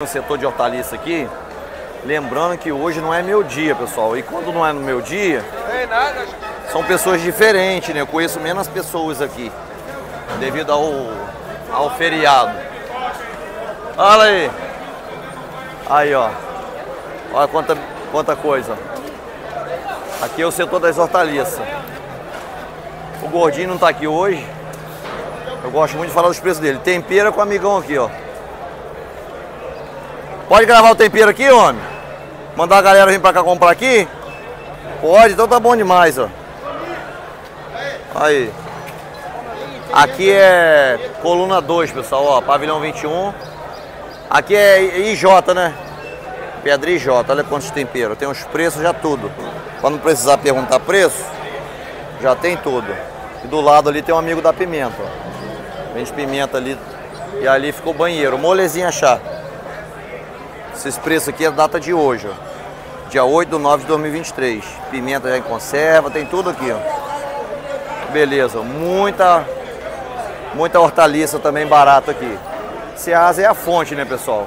no setor de hortaliça aqui, lembrando que hoje não é meu dia, pessoal. E quando não é no meu dia, são pessoas diferentes, né? Eu conheço menos pessoas aqui, devido ao, ao feriado. Olha aí. Aí, ó. Olha quanta, quanta coisa. Aqui é o setor das hortaliças. O gordinho não tá aqui hoje. Eu gosto muito de falar dos preços dele. Tempera com o amigão aqui, ó. Pode gravar o tempero aqui, homem? Mandar a galera vir pra cá comprar aqui? Pode, então tá bom demais, ó. Aí. Aqui é coluna 2, pessoal, ó, pavilhão 21. Aqui é IJ, né? Pedra IJ, olha quantos temperos. Tem os preços já tudo. Pra não precisar perguntar preço, já tem tudo. E do lado ali tem um amigo da pimenta, ó. Vende pimenta ali. E ali ficou banheiro, molezinha chá. Esses preços aqui é a data de hoje, ó. Dia 8 de 9 de 2023. Pimenta já em conserva, tem tudo aqui, ó. Beleza, muita muita hortaliça também barata aqui. Ceasa é a fonte, né, pessoal?